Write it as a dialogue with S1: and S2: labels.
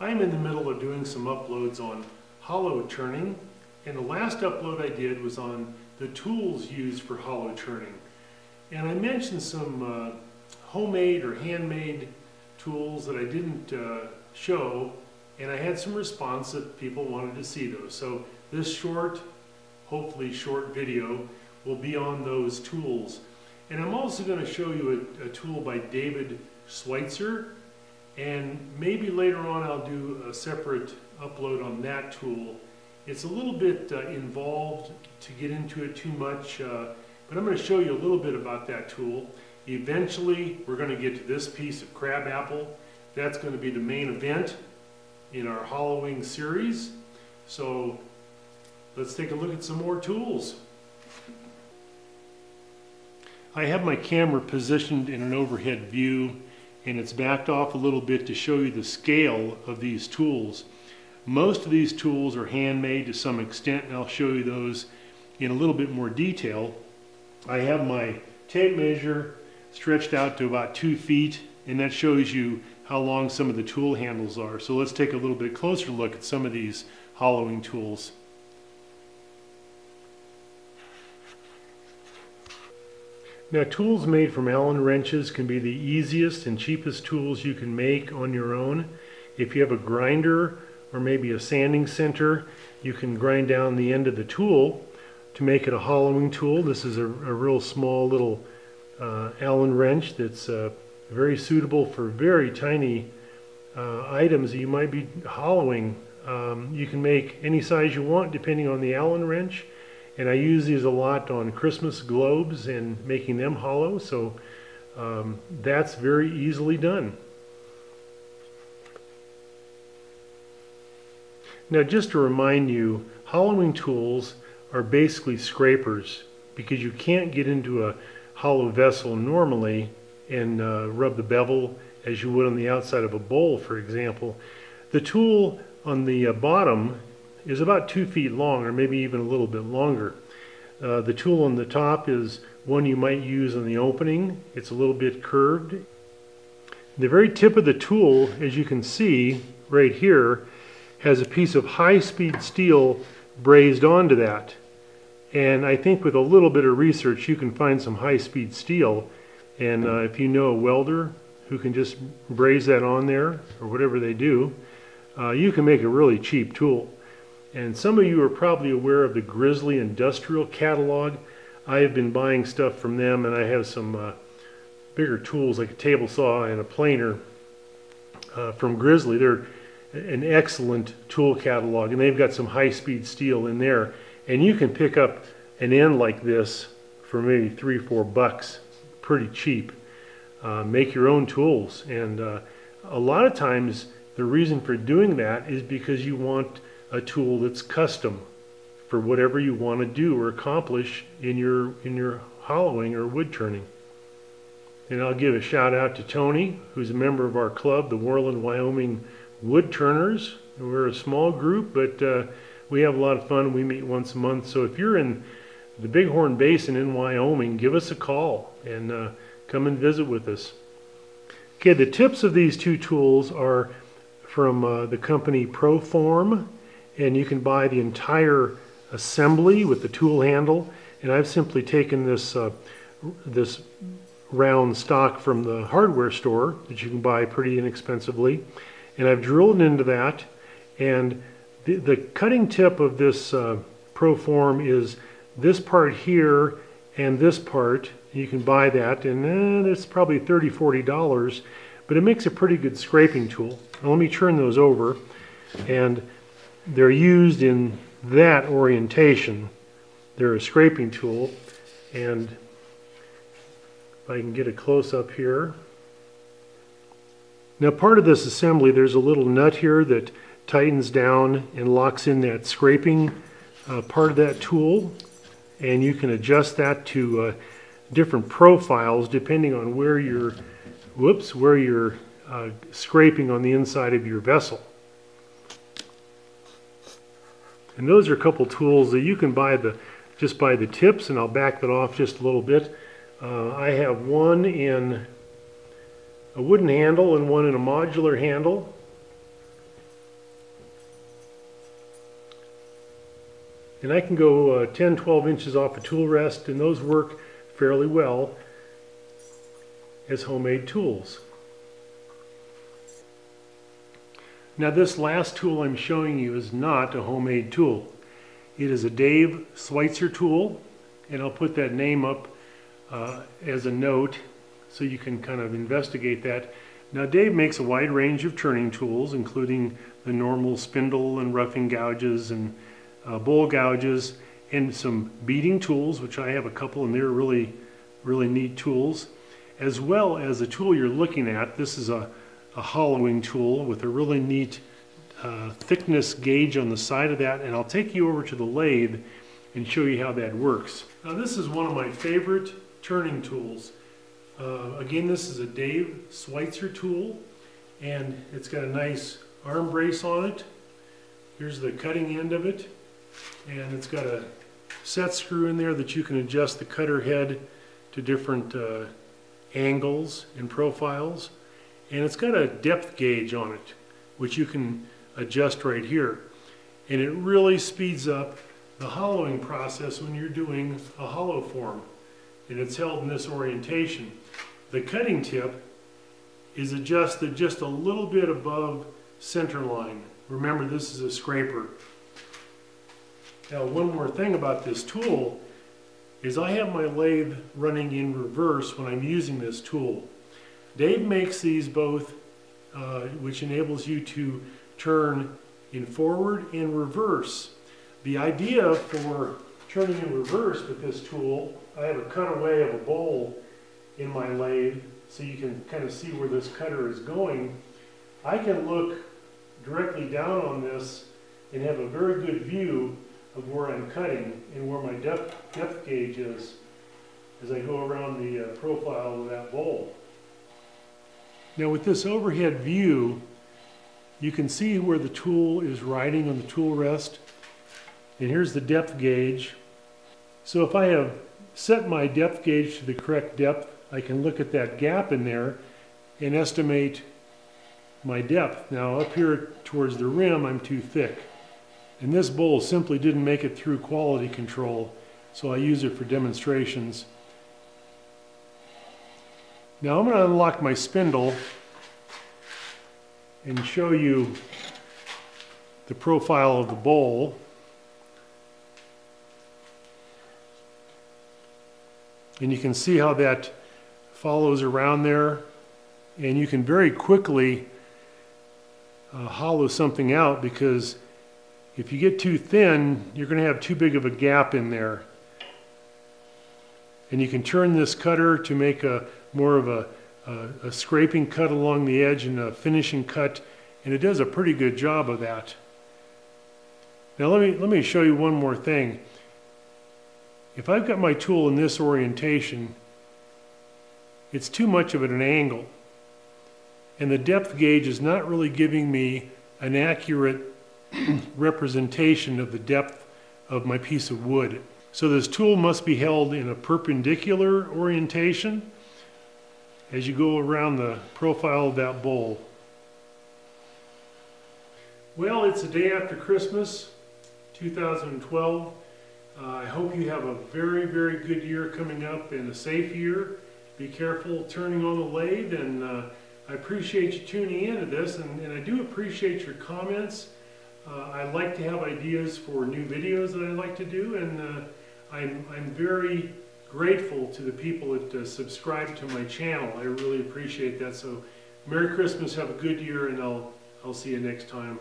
S1: I'm in the middle of doing some uploads on hollow turning, and the last upload I did was on the tools used for hollow turning. And I mentioned some uh, homemade or handmade tools that I didn't uh, show, and I had some response that people wanted to see those. So this short, hopefully short video will be on those tools. And I'm also going to show you a, a tool by David Schweitzer, and maybe later on I'll do a separate upload on that tool. It's a little bit uh, involved to get into it too much, uh, but I'm going to show you a little bit about that tool. Eventually, we're going to get to this piece of crab apple. That's going to be the main event in our hollowing series. So let's take a look at some more tools. I have my camera positioned in an overhead view and it's backed off a little bit to show you the scale of these tools. Most of these tools are handmade to some extent and I'll show you those in a little bit more detail. I have my tape measure stretched out to about two feet and that shows you how long some of the tool handles are. So let's take a little bit closer look at some of these hollowing tools. Now tools made from Allen wrenches can be the easiest and cheapest tools you can make on your own. If you have a grinder or maybe a sanding center, you can grind down the end of the tool to make it a hollowing tool. This is a, a real small little uh, Allen wrench that's uh, very suitable for very tiny uh, items that you might be hollowing. Um, you can make any size you want depending on the Allen wrench and I use these a lot on Christmas globes and making them hollow so um, that's very easily done. Now just to remind you, hollowing tools are basically scrapers because you can't get into a hollow vessel normally and uh, rub the bevel as you would on the outside of a bowl for example. The tool on the uh, bottom is about two feet long or maybe even a little bit longer. Uh, the tool on the top is one you might use on the opening. It's a little bit curved. The very tip of the tool, as you can see right here, has a piece of high-speed steel brazed onto that. And I think with a little bit of research you can find some high-speed steel. And uh, if you know a welder who can just braze that on there, or whatever they do, uh, you can make a really cheap tool. And some of you are probably aware of the Grizzly Industrial Catalog. I have been buying stuff from them and I have some uh, bigger tools like a table saw and a planer uh, from Grizzly. They're an excellent tool catalog and they've got some high-speed steel in there. And you can pick up an end like this for maybe three, four bucks, pretty cheap. Uh, make your own tools. And uh, a lot of times the reason for doing that is because you want a tool that's custom for whatever you want to do or accomplish in your in your hollowing or wood turning. And I'll give a shout out to Tony, who's a member of our club, the Worland, Wyoming Wood Turners. We're a small group, but uh, we have a lot of fun. We meet once a month. So if you're in the Bighorn Basin in Wyoming, give us a call and uh, come and visit with us. Okay, the tips of these two tools are from uh, the company Pro-Forme and you can buy the entire assembly with the tool handle. And I've simply taken this uh, this round stock from the hardware store that you can buy pretty inexpensively. And I've drilled into that. And the, the cutting tip of this uh, Pro-Forme is this part here and this part. You can buy that and eh, it's probably 30 40 dollars but it makes a pretty good scraping tool. Now let me turn those over. And they're used in that orientation. They're a scraping tool and if I can get a close up here. Now part of this assembly there's a little nut here that tightens down and locks in that scraping uh, part of that tool and you can adjust that to uh, different profiles depending on where you're whoops where you're uh, scraping on the inside of your vessel. And those are a couple tools that you can buy the just buy the tips, and I'll back that off just a little bit. Uh, I have one in a wooden handle and one in a modular handle. And I can go uh, 10, 12 inches off a tool rest, and those work fairly well as homemade tools. Now this last tool I'm showing you is not a homemade tool. It is a Dave Schweitzer tool and I'll put that name up uh, as a note so you can kind of investigate that. Now Dave makes a wide range of turning tools including the normal spindle and roughing gouges and uh, bowl gouges and some beading tools which I have a couple and they're really really neat tools as well as the tool you're looking at. This is a, a hollowing tool with a really neat uh, thickness gauge on the side of that and I'll take you over to the lathe and show you how that works. Now this is one of my favorite turning tools. Uh, again this is a Dave Schweitzer tool and it's got a nice arm brace on it. Here's the cutting end of it and it's got a set screw in there that you can adjust the cutter head to different uh, angles and profiles and it's got a depth gauge on it which you can adjust right here and it really speeds up the hollowing process when you're doing a hollow form and it's held in this orientation. The cutting tip is adjusted just a little bit above center line. Remember this is a scraper. Now one more thing about this tool is I have my lathe running in reverse when I'm using this tool. Dave makes these both, uh, which enables you to turn in forward and reverse. The idea for turning in reverse with this tool, I have a cutaway of a bowl in my lathe so you can kind of see where this cutter is going. I can look directly down on this and have a very good view of where I'm cutting and where my depth, depth gauge is as I go around the uh, profile of that bowl. Now with this overhead view, you can see where the tool is riding on the tool rest. And here's the depth gauge. So if I have set my depth gauge to the correct depth, I can look at that gap in there and estimate my depth. Now up here towards the rim, I'm too thick. And this bowl simply didn't make it through quality control, so I use it for demonstrations. Now I'm going to unlock my spindle and show you the profile of the bowl. And you can see how that follows around there. And you can very quickly uh, hollow something out because if you get too thin, you're going to have too big of a gap in there. And you can turn this cutter to make a more of a, a, a scraping cut along the edge and a finishing cut, and it does a pretty good job of that. Now let me, let me show you one more thing. If I've got my tool in this orientation, it's too much of an angle. And the depth gauge is not really giving me an accurate representation of the depth of my piece of wood. So this tool must be held in a perpendicular orientation as you go around the profile of that bowl. Well, it's the day after Christmas, 2012. Uh, I hope you have a very, very good year coming up and a safe year. Be careful turning on the lathe and uh, I appreciate you tuning into this and, and I do appreciate your comments uh, I like to have ideas for new videos that I like to do, and uh, I'm, I'm very grateful to the people that uh, subscribe to my channel. I really appreciate that. So, Merry Christmas, have a good year, and I'll, I'll see you next time.